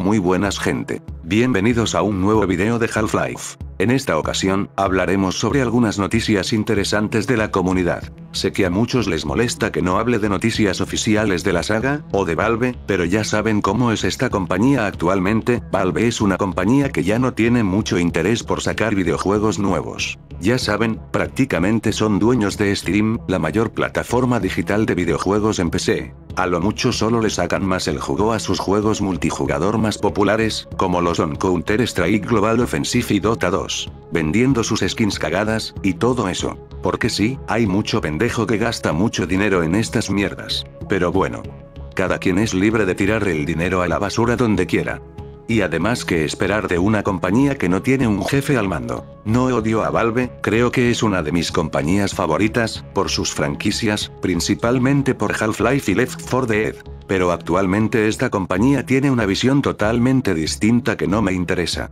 Muy buenas gente. Bienvenidos a un nuevo video de Half-Life. En esta ocasión, hablaremos sobre algunas noticias interesantes de la comunidad. Sé que a muchos les molesta que no hable de noticias oficiales de la saga, o de Valve, pero ya saben cómo es esta compañía actualmente, Valve es una compañía que ya no tiene mucho interés por sacar videojuegos nuevos. Ya saben, prácticamente son dueños de Steam, la mayor plataforma digital de videojuegos en PC. A lo mucho solo le sacan más el jugo a sus juegos multijugador más populares, como los son Counter-Strike Global Offensive y Dota 2, vendiendo sus skins cagadas, y todo eso. Porque sí, hay mucho pendejo que gasta mucho dinero en estas mierdas. Pero bueno. Cada quien es libre de tirar el dinero a la basura donde quiera. Y además que esperar de una compañía que no tiene un jefe al mando. No odio a Valve, creo que es una de mis compañías favoritas, por sus franquicias, principalmente por Half-Life y Left 4 Dead. Pero actualmente esta compañía tiene una visión totalmente distinta que no me interesa.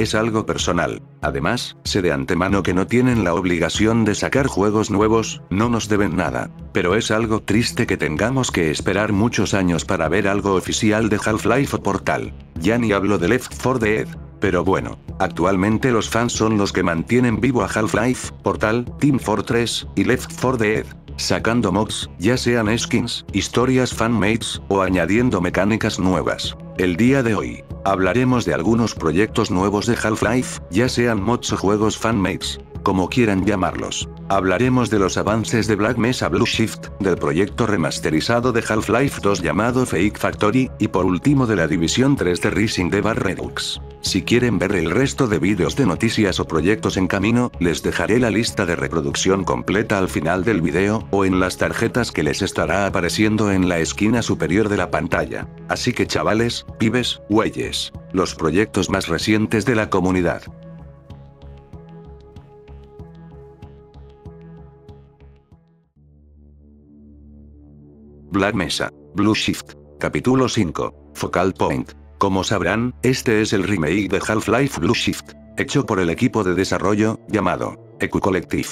Es algo personal. Además, sé de antemano que no tienen la obligación de sacar juegos nuevos, no nos deben nada. Pero es algo triste que tengamos que esperar muchos años para ver algo oficial de Half-Life o Portal. Ya ni hablo de Left 4 Dead. Pero bueno, actualmente los fans son los que mantienen vivo a Half-Life, Portal, Team Fortress, y Left 4 Dead sacando mods, ya sean skins, historias fanmates, o añadiendo mecánicas nuevas. El día de hoy, hablaremos de algunos proyectos nuevos de Half-Life, ya sean mods o juegos fanmates, como quieran llamarlos. Hablaremos de los avances de Black Mesa Blue Shift, del proyecto remasterizado de Half-Life 2 llamado Fake Factory, y por último de la división 3 de Rising de Bar Redux. Si quieren ver el resto de vídeos de noticias o proyectos en camino, les dejaré la lista de reproducción completa al final del video, o en las tarjetas que les estará apareciendo en la esquina superior de la pantalla. Así que chavales, pibes, güeyes, los proyectos más recientes de la comunidad. Black Mesa, Blue Shift, capítulo 5, Focal Point. Como sabrán, este es el remake de Half-Life Blue Shift, hecho por el equipo de desarrollo, llamado, Ecu Collective.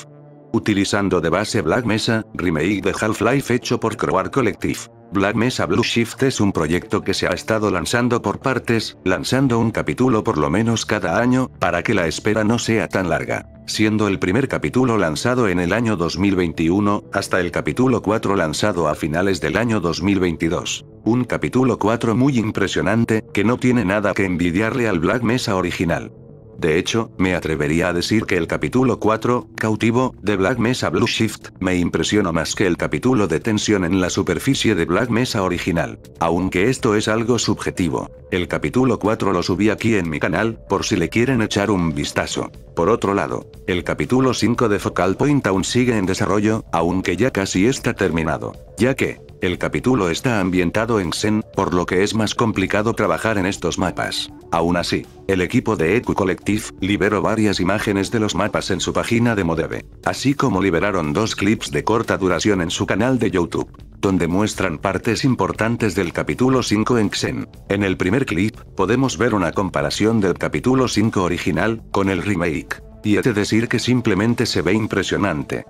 Utilizando de base Black Mesa, remake de Half-Life hecho por Croar Collective. Black Mesa Blue Shift es un proyecto que se ha estado lanzando por partes, lanzando un capítulo por lo menos cada año, para que la espera no sea tan larga. Siendo el primer capítulo lanzado en el año 2021, hasta el capítulo 4 lanzado a finales del año 2022. Un capítulo 4 muy impresionante, que no tiene nada que envidiarle al Black Mesa original. De hecho, me atrevería a decir que el capítulo 4, cautivo, de Black Mesa Blue Shift, me impresionó más que el capítulo de tensión en la superficie de Black Mesa original. Aunque esto es algo subjetivo. El capítulo 4 lo subí aquí en mi canal, por si le quieren echar un vistazo. Por otro lado, el capítulo 5 de Focal Point aún sigue en desarrollo, aunque ya casi está terminado. Ya que, el capítulo está ambientado en Xen, por lo que es más complicado trabajar en estos mapas. Aún así, el equipo de Ecu Collective liberó varias imágenes de los mapas en su página de Modeve, así como liberaron dos clips de corta duración en su canal de YouTube, donde muestran partes importantes del capítulo 5 en Xen. En el primer clip, podemos ver una comparación del capítulo 5 original, con el remake. Y he de decir que simplemente se ve impresionante.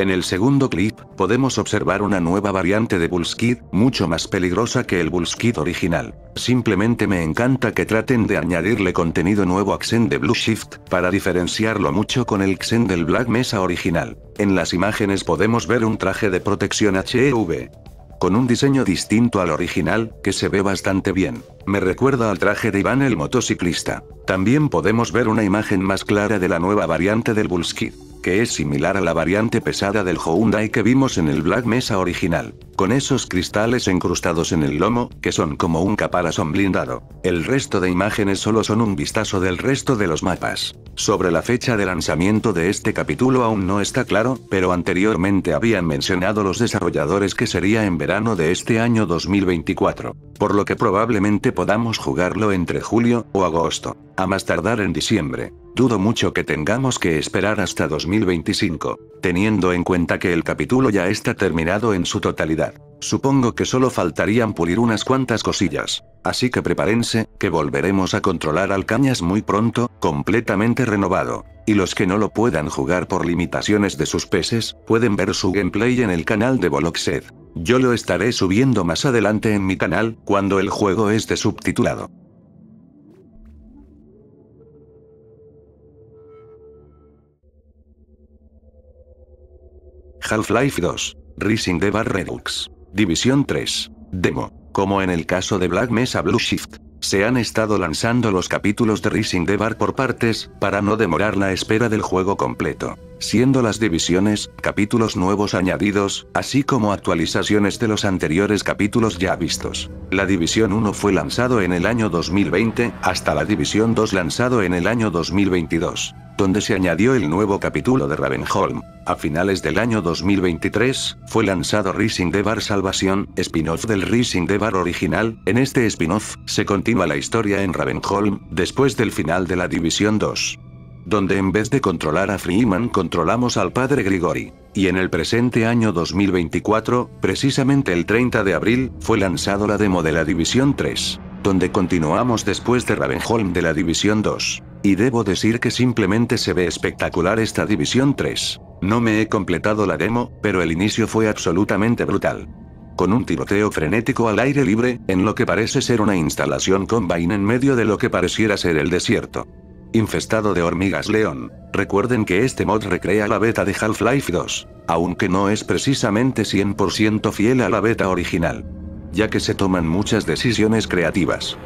En el segundo clip, podemos observar una nueva variante de Bullskid, mucho más peligrosa que el Bullskid original. Simplemente me encanta que traten de añadirle contenido nuevo a Xen de Blue Shift, para diferenciarlo mucho con el Xen del Black Mesa original. En las imágenes podemos ver un traje de protección HEV, con un diseño distinto al original, que se ve bastante bien. Me recuerda al traje de Iván el motociclista. También podemos ver una imagen más clara de la nueva variante del Bullskid que es similar a la variante pesada del Hyundai que vimos en el Black Mesa original, con esos cristales encrustados en el lomo, que son como un caparazón blindado. El resto de imágenes solo son un vistazo del resto de los mapas. Sobre la fecha de lanzamiento de este capítulo aún no está claro, pero anteriormente habían mencionado los desarrolladores que sería en verano de este año 2024, por lo que probablemente podamos jugarlo entre julio o agosto, a más tardar en diciembre. Dudo mucho que tengamos que esperar hasta 2025, teniendo en cuenta que el capítulo ya está terminado en su totalidad. Supongo que solo faltarían pulir unas cuantas cosillas. Así que prepárense, que volveremos a controlar al Cañas muy pronto, completamente renovado. y los que no lo puedan jugar por limitaciones de sus peces, pueden ver su gameplay en el canal de Boloxed. Yo lo estaré subiendo más adelante en mi canal, cuando el juego esté subtitulado. Half-Life 2. Rising de Bar Redux. División 3. Demo. Como en el caso de Black Mesa Blue Shift, se han estado lanzando los capítulos de Rising de Bar por partes, para no demorar la espera del juego completo, siendo las divisiones, capítulos nuevos añadidos, así como actualizaciones de los anteriores capítulos ya vistos. La División 1 fue lanzado en el año 2020, hasta la División 2 lanzado en el año 2022 donde se añadió el nuevo capítulo de Ravenholm. A finales del año 2023, fue lanzado Rising de Bar Salvación, spin-off del Rising de Bar original. En este spin-off, se continúa la historia en Ravenholm, después del final de la División 2 donde en vez de controlar a Freeman controlamos al padre Grigori. Y en el presente año 2024, precisamente el 30 de abril, fue lanzado la demo de la División 3, donde continuamos después de Ravenholm de la División 2. Y debo decir que simplemente se ve espectacular esta División 3. No me he completado la demo, pero el inicio fue absolutamente brutal. Con un tiroteo frenético al aire libre, en lo que parece ser una instalación Combine en medio de lo que pareciera ser el desierto. Infestado de hormigas león. Recuerden que este mod recrea la beta de Half-Life 2, aunque no es precisamente 100% fiel a la beta original. Ya que se toman muchas decisiones creativas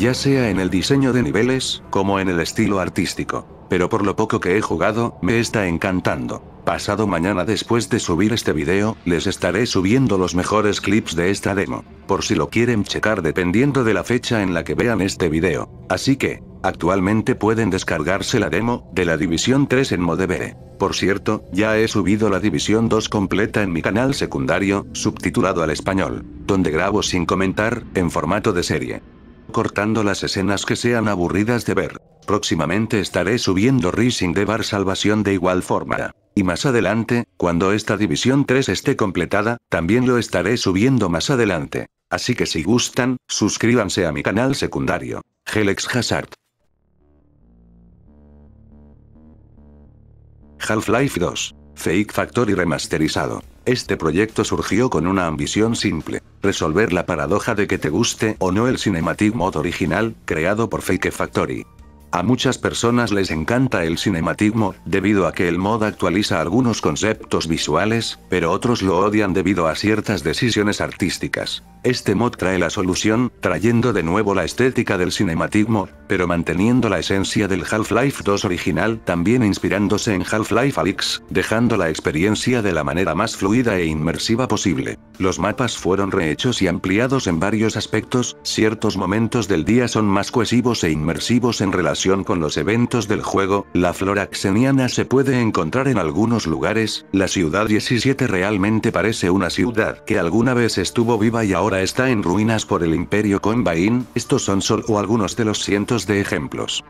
ya sea en el diseño de niveles, como en el estilo artístico. Pero por lo poco que he jugado, me está encantando. Pasado mañana después de subir este video, les estaré subiendo los mejores clips de esta demo, por si lo quieren checar dependiendo de la fecha en la que vean este video. Así que, actualmente pueden descargarse la demo, de la División 3 en Modebere. Por cierto, ya he subido la División 2 completa en mi canal secundario, subtitulado al español, donde grabo sin comentar, en formato de serie cortando las escenas que sean aburridas de ver. Próximamente estaré subiendo Rising de Bar Salvación de igual forma. Y más adelante, cuando esta división 3 esté completada, también lo estaré subiendo más adelante. Así que si gustan, suscríbanse a mi canal secundario. Helex Hazard. Half-Life 2. Fake Factory remasterizado. Este proyecto surgió con una ambición simple, resolver la paradoja de que te guste o no el Cinematic Mod original, creado por Fake Factory. A muchas personas les encanta el Cinematic Mod, debido a que el mod actualiza algunos conceptos visuales, pero otros lo odian debido a ciertas decisiones artísticas. Este mod trae la solución, trayendo de nuevo la estética del Cinematic Mod, pero manteniendo la esencia del Half-Life 2 original, también inspirándose en Half-Life Alyx, dejando la experiencia de la manera más fluida e inmersiva posible. Los mapas fueron rehechos y ampliados en varios aspectos, ciertos momentos del día son más cohesivos e inmersivos en relación con los eventos del juego, la flora xeniana se puede encontrar en algunos lugares, la ciudad 17 realmente parece una ciudad que alguna vez estuvo viva y ahora está en ruinas por el Imperio Combine, estos son solo algunos de los cientos de ejemplos.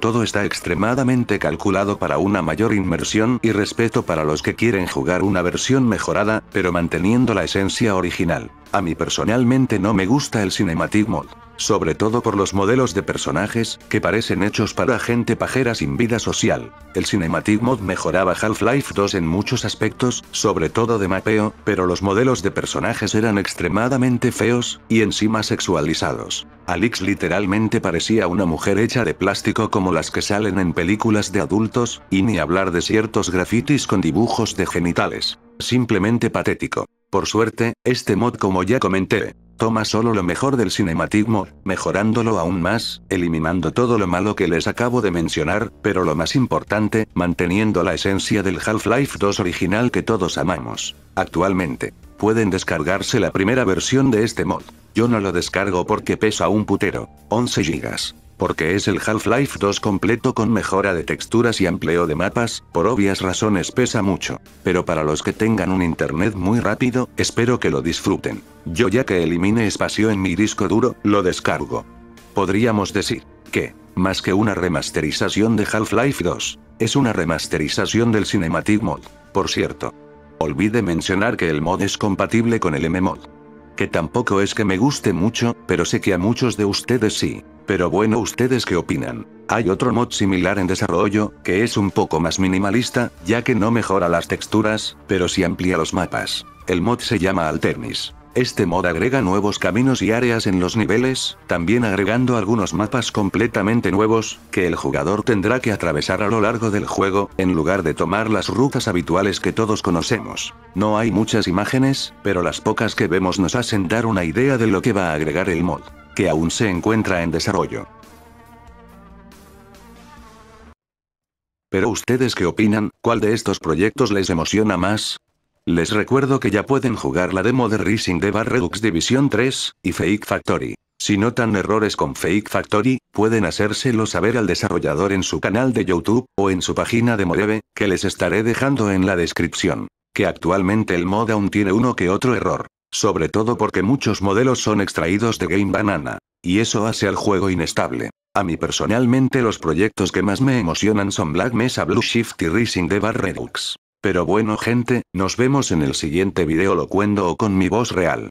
Todo está extremadamente calculado para una mayor inmersión y respeto para los que quieren jugar una versión mejorada, pero manteniendo la esencia original. A mí personalmente no me gusta el Cinematic Mode sobre todo por los modelos de personajes, que parecen hechos para gente pajera sin vida social. El Cinematic Mod mejoraba Half-Life 2 en muchos aspectos, sobre todo de mapeo, pero los modelos de personajes eran extremadamente feos, y encima sexualizados. Alix literalmente parecía una mujer hecha de plástico como las que salen en películas de adultos, y ni hablar de ciertos grafitis con dibujos de genitales. Simplemente patético. Por suerte, este mod como ya comenté, toma solo lo mejor del Cinematic Mod, mejorándolo aún más, eliminando todo lo malo que les acabo de mencionar, pero lo más importante, manteniendo la esencia del Half-Life 2 original que todos amamos. Actualmente, pueden descargarse la primera versión de este mod. Yo no lo descargo porque pesa un putero, 11 GB porque es el Half-Life 2 completo con mejora de texturas y amplio de mapas, por obvias razones pesa mucho. Pero para los que tengan un internet muy rápido, espero que lo disfruten. Yo ya que elimine espacio en mi disco duro, lo descargo. Podríamos decir, que, más que una remasterización de Half-Life 2, es una remasterización del Cinematic Mod, por cierto. Olvide mencionar que el mod es compatible con el M-Mod. Que tampoco es que me guste mucho, pero sé que a muchos de ustedes sí. Pero bueno, ¿ustedes qué opinan? Hay otro mod similar en desarrollo, que es un poco más minimalista, ya que no mejora las texturas, pero sí amplía los mapas. El mod se llama Alternis. Este mod agrega nuevos caminos y áreas en los niveles, también agregando algunos mapas completamente nuevos, que el jugador tendrá que atravesar a lo largo del juego, en lugar de tomar las rutas habituales que todos conocemos. No hay muchas imágenes, pero las pocas que vemos nos hacen dar una idea de lo que va a agregar el mod, que aún se encuentra en desarrollo. Pero ustedes qué opinan, ¿cuál de estos proyectos les emociona más? Les recuerdo que ya pueden jugar la demo de Rising de Bar Redux Division 3, y Fake Factory. Si notan errores con Fake Factory, pueden hacérselo saber al desarrollador en su canal de YouTube, o en su página de Moreve, que les estaré dejando en la descripción. Que actualmente el mod aún tiene uno que otro error. Sobre todo porque muchos modelos son extraídos de Game Banana. Y eso hace al juego inestable. A mí personalmente los proyectos que más me emocionan son Black Mesa Blue Shift y Rising de Bar Redux. Pero bueno gente, nos vemos en el siguiente video locuendo o con mi voz real.